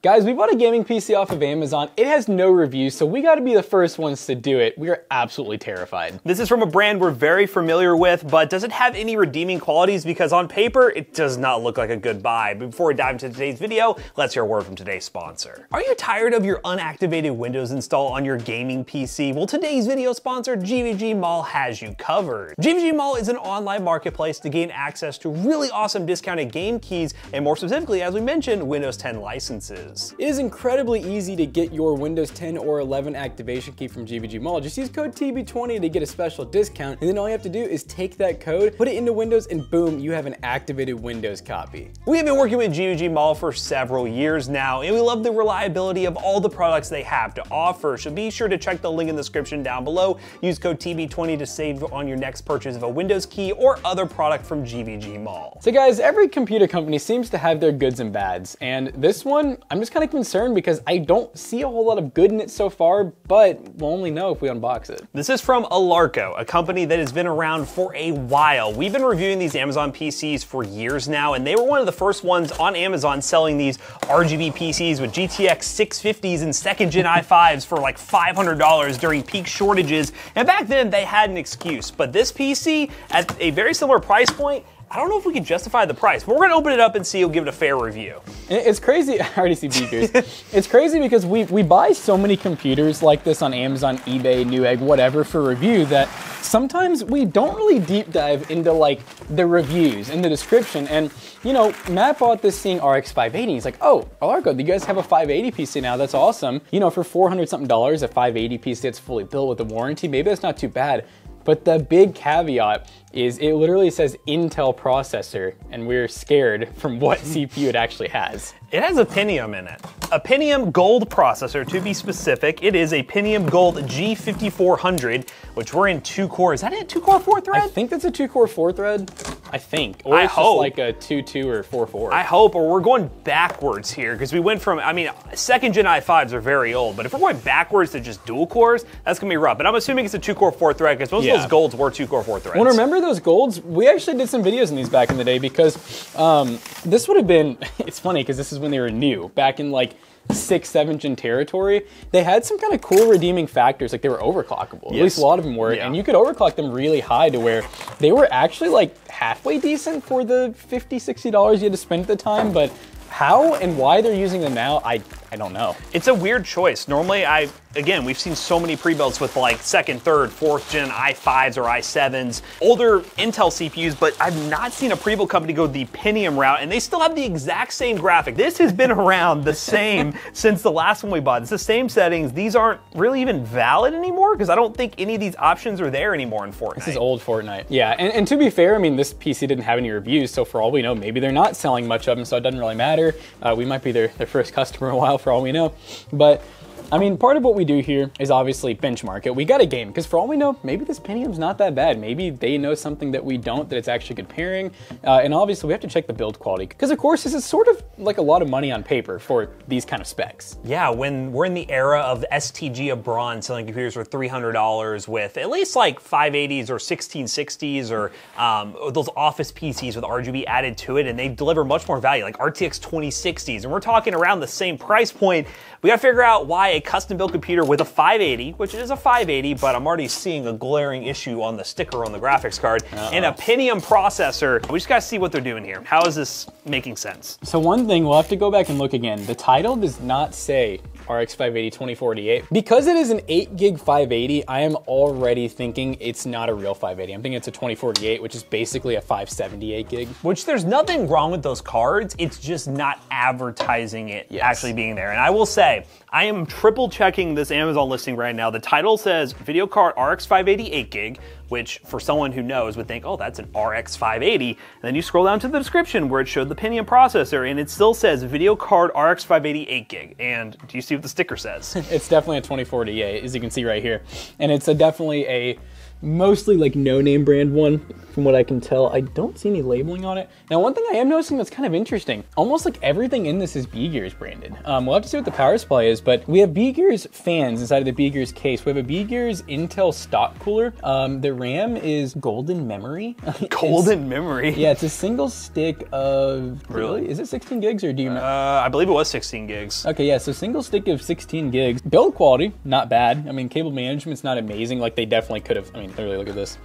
Guys, we bought a gaming PC off of Amazon. It has no reviews, so we gotta be the first ones to do it. We are absolutely terrified. This is from a brand we're very familiar with, but does it have any redeeming qualities? Because on paper, it does not look like a good buy. But before we dive into today's video, let's hear a word from today's sponsor. Are you tired of your unactivated Windows install on your gaming PC? Well, today's video sponsor, GVG Mall, has you covered. GVG Mall is an online marketplace to gain access to really awesome discounted game keys, and more specifically, as we mentioned, Windows 10 licenses. It is incredibly easy to get your Windows 10 or 11 activation key from GVG Mall. Just use code TB20 to get a special discount, and then all you have to do is take that code, put it into Windows, and boom, you have an activated Windows copy. We have been working with GVG Mall for several years now, and we love the reliability of all the products they have to offer. So be sure to check the link in the description down below. Use code TB20 to save on your next purchase of a Windows key or other product from GVG Mall. So guys, every computer company seems to have their goods and bads, and this one, I'm just kind of concerned because I don't see a whole lot of good in it so far, but we'll only know if we unbox it. This is from Alarco, a company that has been around for a while. We've been reviewing these Amazon PCs for years now, and they were one of the first ones on Amazon selling these RGB PCs with GTX 650s and second gen i5s for like $500 during peak shortages. And back then they had an excuse, but this PC at a very similar price point I don't know if we can justify the price, but we're gonna open it up and see who'll give it a fair review. It's crazy. I already see beakers. it's crazy because we we buy so many computers like this on Amazon, eBay, Newegg, whatever for review that sometimes we don't really deep dive into like the reviews and the description. And you know, Matt bought this thing RX 580. He's like, oh, Alarco, you guys have a 580 PC now. That's awesome. You know, for 400 something dollars, a 580 PC that's fully built with a warranty, maybe that's not too bad. But the big caveat is it literally says Intel processor, and we're scared from what CPU it actually has. It has a Pentium in it. A Pentium Gold processor, to be specific. It is a Pentium Gold G5400, which we're in two core. Is that it? Two core, four thread? I think that's a two core, four thread. I think. Or I it's hope. just like a two two or four four. I hope, or we're going backwards here because we went from, I mean, second gen i5s are very old, but if we're going backwards to just dual cores, that's gonna be rough. But I'm assuming it's a two core, four thread because most Yeah. of those golds were two core, four threads. Well, remember those golds? We actually did some videos in these back in the day because um, this would have been. It's funny because this is when they were new, back in like six, seven gen territory. They had some kind of cool redeeming factors, like they were overclockable. At least a lot of them were, Yeah. and you could overclock them really high to where they were actually like halfway decent for the 50 60 dollars you had to spend at the time. But how and why they're using them now, I I don't know. It's a weird choice. Normally, I again, we've seen so many pre-builds with like second, third, fourth gen i5s or i7s, older Intel CPUs, but I've not seen a pre-build company go the Pentium route, and they still have the exact same graphic. This has been around the same since the last one we bought. It's the same settings. These aren't really even valid anymore because I don't think any of these options are there anymore in Fortnite. This is old Fortnite. Yeah, and, and to be fair, I mean, this PC didn't have any reviews, so for all we know, maybe they're not selling much of them, so it doesn't really matter. Uh, we might be their, their first customer in a while, for all we know. But I mean, part of what we do here is obviously benchmark it. We got a game, because for all we know, maybe this Pentium's not that bad. Maybe they know something that we don't, that it's actually good pairing. Uh, and obviously, we have to check the build quality, because of course, this is sort of like a lot of money on paper for these kind of specs. Yeah, when we're in the era of STG of bronze selling computers for $300 with at least like 580s or 1660s or um, those office PCs with RGB added to it, and they deliver much more value, like RTX 2060s. And we're talking around the same price point. We gotta figure out why a custom built computer with a 580, which is a 580, but I'm already seeing a glaring issue on the sticker on the graphics card, and a Pentium processor. We just gotta see what they're doing here. How is this making sense? So one thing, we'll have to go back and look again. The title does not say RX 580 2048. Because it is an 8 gig 580, I am already thinking it's not a real 580. I'm thinking it's a 2048, which is basically a 578 gig. Which there's nothing wrong with those cards, it's just not advertising it Yes. actually being there. And I will say, I am triple checking this Amazon listing right now. The title says video card RX 580 8 gig, which for someone who knows would think, oh, that's an RX 580. And then you scroll down to the description where it showed the Pentium processor and it still says video card RX 580 8 gig. And do you see what the sticker says? It's definitely a 2048, as you can see right here. And it's a definitely a mostly like no name brand one from what I can tell. I don't see any labeling on it. Now, one thing I am noticing that's kind of interesting, almost like everything in this is B-Gears branded. Um, we'll have to see what the power supply is, but we have B-Gears fans inside of the B-Gears case. We have a B-Gears Intel stock cooler. Um, the RAM is Golden Memory. Golden memory. yeah, it's a single stick of, really? Is it 16 gigs or do you know? Uh, I believe it was 16 gigs. Okay, yeah, so single stick of 16 gigs. Build quality, not bad. I mean, cable management's not amazing. Like, they definitely could have, I mean, literally, look at this.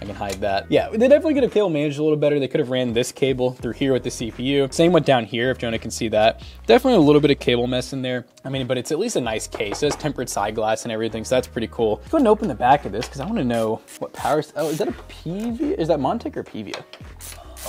I can hide that. Yeah, they definitely could have cable managed a little better. They could have ran this cable through here with the CPU. Same went down here, if Jonah can see that. Definitely a little bit of cable mess in there. I mean, but it's at least a nice case. It has tempered side glass and everything, so that's pretty cool. Let's go and open the back of this, because I want to know what power, oh, is that a PV? Is that Montech or Pevia?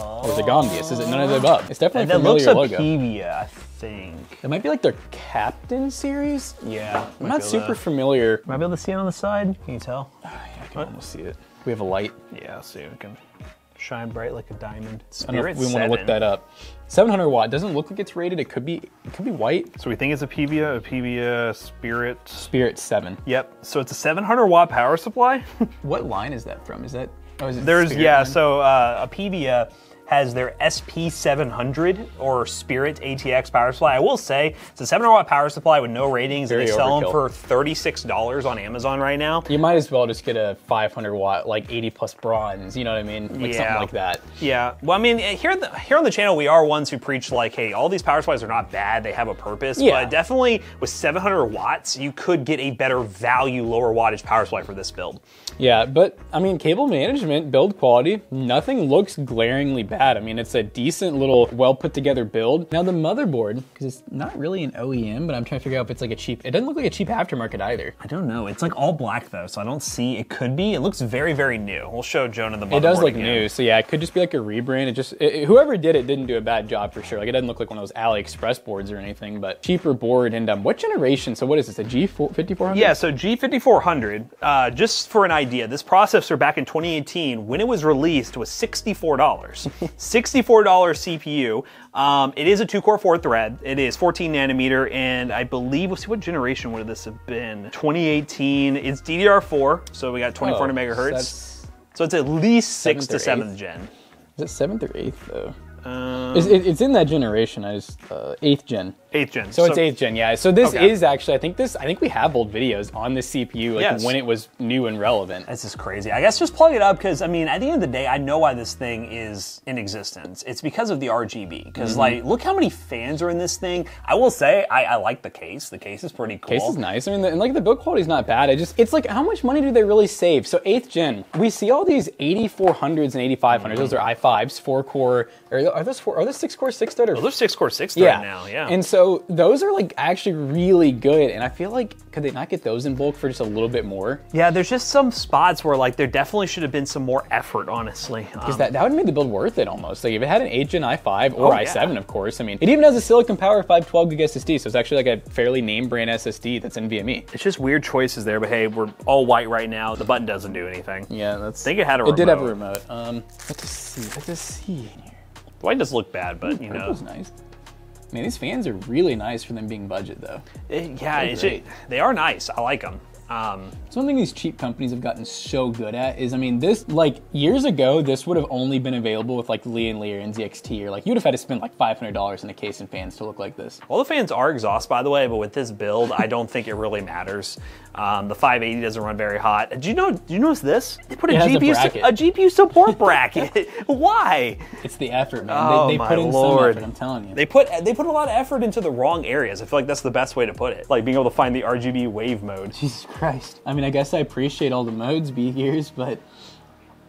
Or is it Gombius? Is it none of the above? It's definitely a That looks familiar a logo. Pevia, I think. It might be like their Captain series. Yeah. I'm not super familiar. Might be able to see it on the side. Can you tell? Can almost see it. We have a light. Yeah, see, we can shine bright like a diamond. I don't know Spirit if we want to look that up. 700 watt doesn't look like it's rated. It could be. It could be white. So we think it's a Pevia, a Pevia Spirit. Spirit seven. Yep. So it's a 700 watt power supply. What line is that from? Is that? Oh, is it There's Spirit yeah. line? So uh, a Pevia has their SP700 or Spirit ATX power supply. I will say it's a 700 watt power supply with no ratings, Very and they sell overkill. them for $36 on Amazon right now. You might as well just get a 500 watt, like 80 plus bronze. You know what I mean? Like Yeah. something like that. Yeah. Well, I mean, eh, here, the, here on the channel, we are ones who preach like, hey, all these power supplies are not bad. They have a purpose. Yeah. But definitely with 700 watts, you could get a better value, lower wattage power supply for this build. Yeah, but I mean, cable management, build quality, nothing looks glaringly bad. I mean, it's a decent little, well put together build. Now the motherboard, because it's not really an OEM, but I'm trying to figure out if it's like a cheap. It doesn't look like a cheap aftermarket either. I don't know. It's like all black though, so I don't see. It could be. It looks very, very new. We'll show Jonah the motherboard It does look again. new, so yeah, it could just be like a rebrand. It just it, whoever did it didn't do a bad job for sure. Like it doesn't look like one of those AliExpress boards or anything, but cheaper board. And um, what generation? So what is this? A G fifty four hundred? Yeah, so G5400, uh, just for an idea, this processor back in 2018, when it was released, was $64. $64 CPU. Um, it is a two core, four thread. It is 14 nanometer, and I believe, let's see, what generation would this have been? 2018. It's DDR4, so we got 2400 megahertz. That's, So it's at least sixth to Seventh gen. is it seventh or eighth though? Um, It's, it, it's in that generation. I just uh, eighth gen. eighth gen. So, it's eighth gen, yeah. So this Okay. is actually, I think this, I think we have old videos on the CPU, like Yes. when it was new and relevant. This is crazy. I guess just plug it up because I mean, at the end of the day, I know why this thing is in existence. It's because of the RGB. Because Mm-hmm. like, look how many fans are in this thing. I will say, I, I like the case. The case is pretty cool. Case is nice. I mean, the, and like the build quality is not bad. I just, it's like, how much money do they really save? So eighth gen, we see all these 8400s and 8500s. Those are i5s, four core. Are, are those four? Are those six core, six thread, or six core six thread now. Yeah. And so those are like actually really good. And I feel like could they not get those in bulk for just a little bit more? yeah, there's just some spots where like there definitely should have been some more effort, honestly. Um, Because that, that would make the build worth it almost. Like if it had an 8 gen i5 or Oh, i7, of course. I mean, it even has a Silicon Power 512 gig SSD, so it's actually like a fairly name brand SSD that's NVMe. it's just weird choices there, but hey, we're all white right now. The button doesn't do anything. Yeah, that's. I think it had a It did have a remote. remote. Um, what to see? What to see? The white does look bad, but hmm, you know, Purple's nice. Man, these fans are really nice for them being budget though. it- yeah, it's just, they are nice. I like them. Um, It's one thing these cheap companies have gotten so good at is, I mean, this like years ago, this would have only been available with like Lee and Lear and ZXT, or like you'd have had to spend like five hundred dollars in a case and fans to look like this. All the fans are exhaust, by the way, but with this build, I don't think it really matters. Um, the 580 doesn't run very hot. Did you know? Did you notice this? They put a has a GPU a, GPU support bracket. Why? It's the effort, man. Oh, they they my put in Lord. effort. I'm telling you. They put they put a lot of effort into the wrong areas. I feel like that's the best way to put it. Like being able to find the RGB wave mode. Jesus Christ. I mean, I guess I appreciate all the modes, B gears, but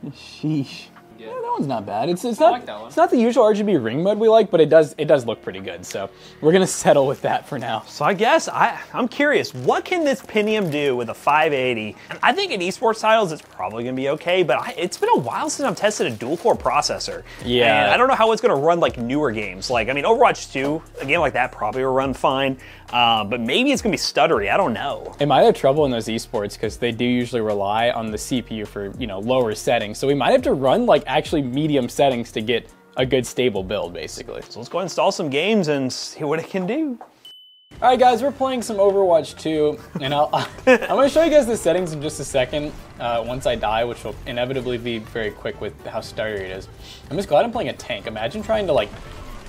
sheesh. Yeah, one's not bad. It's it's not like that one. it's not the usual RGB ring mode we like, but it does it does look pretty good. So we're gonna settle with that for now. So I guess I I'm curious, what can this Pentium do with a 580? And I think in esports titles it's probably gonna be okay, but I, it's been a while since I've tested a dual core processor. Yeah. And I don't know how it's gonna run like newer games. Like I mean, Overwatch 2, a game like that probably will run fine, um, but maybe it's gonna be stuttery. I don't know. It might have trouble in those esports because they do usually rely on the CPU for you know lower settings. So we might have to run like actually medium settings to get a good stable build, basically. So let's go ahead and install some games and see what it can do. All right, guys, we're playing some Overwatch 2, and I'll, I'm going to show you guys the settings in just a second uh, once I die, which will inevitably be very quick with how stuttery it is. I'm just glad I'm playing a tank. Imagine trying to, like,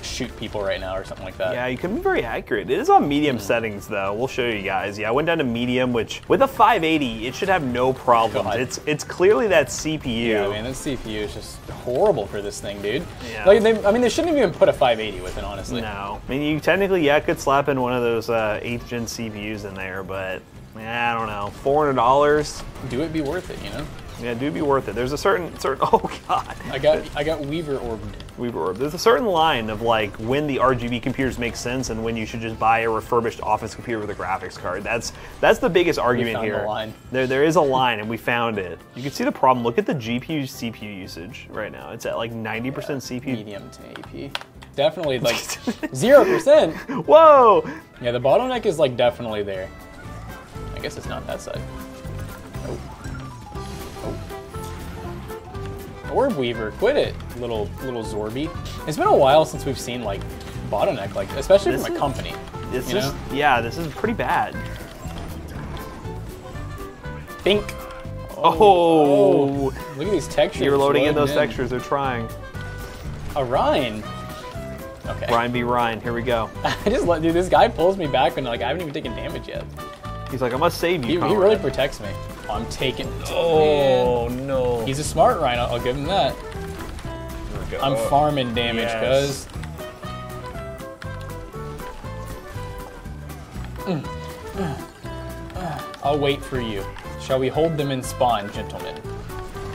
shoot people right now or something like that. Yeah, you can be very accurate. It is on medium settings though. We'll show you guys. Yeah, I went down to medium, which with a 580, it should have no problems. God. It's it's clearly that CPU. Yeah, man, this CPU is just horrible for this thing, dude. Yeah. Like, they, I mean, they shouldn't have even put a 580 with it, honestly. No, I mean you technically yeah could slap in one of those uh, 8th gen CPUs in there, but yeah, I don't know. Four hundred dollars. Do it be worth it, you know? Yeah, do be worth it. There's a certain certain. Oh god. I got I got Weaver orbed. There's a certain line of like when the RGB computers make sense and when you should just buy a refurbished office computer with a graphics card. That's that's the biggest argument here. There there is a line and we found it. You can see the problem. Look at the GPU CPU usage right now. It's at like 90% CPU. Medium to AP. Definitely like zero percent. Whoa! Yeah, the bottleneck is like definitely there. I guess it's not that side. Oh. Oh. Orb Weaver, quit it, little little Zorby. It's been a while since we've seen like bottleneck, like especially This from a is- company. You just know? yeah, this is pretty bad. Think. Oh, oh, oh. Look at these textures. you're loading in those in. textures. They're trying. A Rein. Okay. Ryan be Ryan. Here we go. I just let dude. This guy pulls me back and like I haven't even taken damage yet. He's like, I must save you. he comrade." really protects me. Oh, I'm taking. Oh Man. no. He's a smart Rhino. I'll give him that. I'm farming damage, Yes. cuz. I'll wait for you. Shall we hold them in spawn, gentlemen?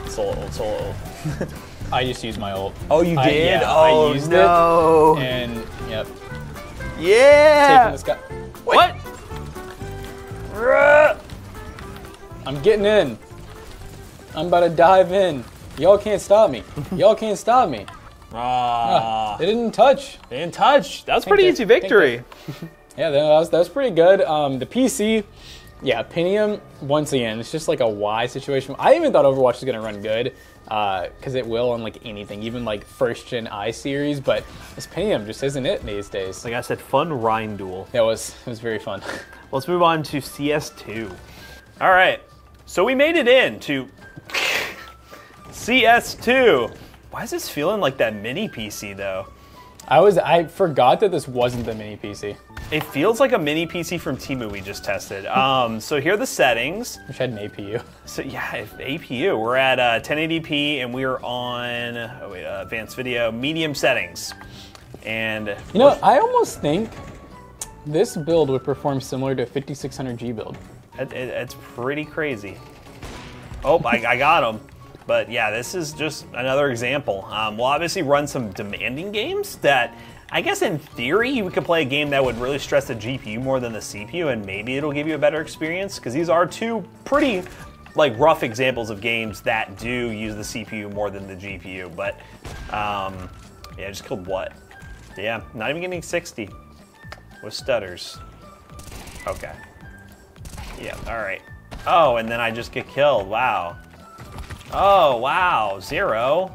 solo, solo. I just used my ult. Oh, you I- did? yeah, oh I used no. it. And yep, yeah. taking this guy. What? I'm getting in. I'm about to dive in. Y'all can't stop me. Y'all can't stop me. Ah, They didn't touch. in touch. That was pretty they- easy victory. Yeah, that was, that was pretty good. Um, the PC, yeah, Pentium, once again, it's just like a a Y situation. I even thought Overwatch was going to run good because it will on like anything, even like first gen i series, but this Pentium just isn't it these days. Like I said, fun Rein duel. That was, it was very fun. Let's move on to CS2. All right, so we made it in to CS2. Why is this feeling like that mini PC though? I was, I forgot that this wasn't the mini PC, It feels like a mini PC from Temu we just tested. Um, so here are the settings. which had an APU. So yeah, APU. We're at uh, 1080p and we're on oh wait, uh, advanced video, medium settings. And You know, I almost think this build would perform similar to a 5600G build. it, it- it's pretty crazy. Oh, I, I got him. But yeah, this is just another example. Um, we'll obviously run some demanding games that I guess in theory you could play a game that would really stress the GPU more than the CPU, and maybe it'll give you a better experience because these are two pretty like rough examples of games that do use the CPU more than the GPU. But um, yeah, I just killed what? Yeah, not even getting 60 with stutters. Okay. Yeah, all right. Oh, and then I just get killed. Wow. Oh, wow. Zero.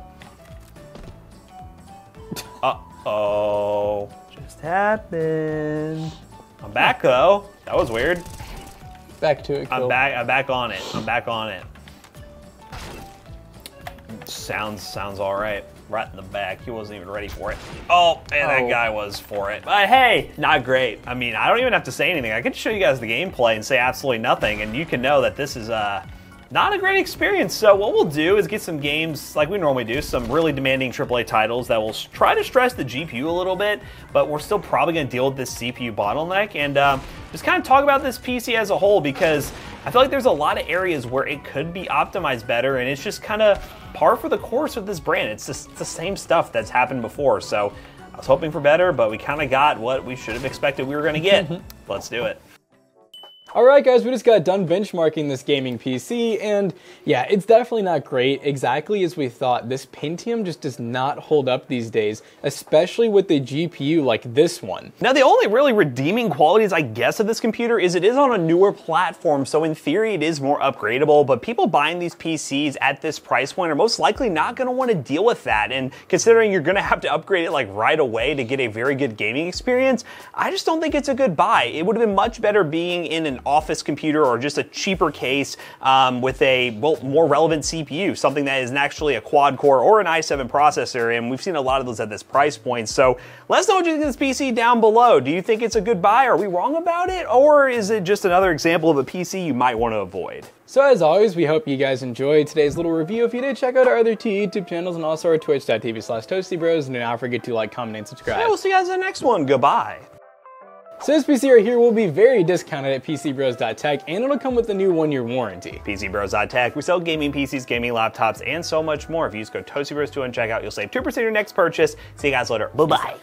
Uh-oh. Just happened. I'm back, though. That was weird. Back to it, I'm back. I'm back on it. I'm back on it. Sounds sounds all right. Right in the back. He wasn't even ready for it. Oh, and that Oh. guy was for it. But hey, not great. I mean, I don't even have to say anything. I could show you guys the gameplay and say absolutely nothing, and you can know that this is uh, not a great experience. So what we'll do is get some games like we normally do, some really demanding AAA titles that will try to stress the GPU a little bit, but we're still probably going to deal with this CPU bottleneck and um, just kind of talk about this PC as a whole because I feel like there's a lot of areas where it could be optimized better, and it's just kind of par for the course with this brand. It's just the same stuff that's happened before. So I was hoping for better, but we kind of got what we should have expected we were going to get. Let's do it. Alright guys, we just got done benchmarking this gaming PC and yeah, it's definitely not great exactly as we thought. This Pentium just does not hold up these days, especially with a GPU like this one. Now the only really redeeming qualities I guess of this computer is it is on a newer platform, so in theory it is more upgradable, but people buying these PCs at this price point are most likely not going to want to deal with that. And considering you're going to have to upgrade it like right away to get a very good gaming experience, I just don't think it's a good buy. It would have been much better being in an office computer or just a cheaper case um, with a well more relevant CPU, something that is actually a quad core or an i7 processor, and we've seen a lot of those at this price point. So let us know what you think of this PC down below. Do you think it's a good buy? Are we wrong about it? Or is it just another example of a PC you might want to avoid? So as always, we hope you guys enjoyed today's little review. If you did, check out our other two YouTube channels and also our twitch.tv slash toastybros. And do not forget to like, comment, and subscribe. Yeah, we'll see you guys in the next one. Goodbye. So this PC right here will be very discounted at PCBros.tech and it'll come with a new one-year warranty. PCBros.tech, we sell gaming PCs, gaming laptops, and so much more. If you use code ToastyBros2 and checkout, you'll save 2% your next purchase. See you guys later. Bye-bye.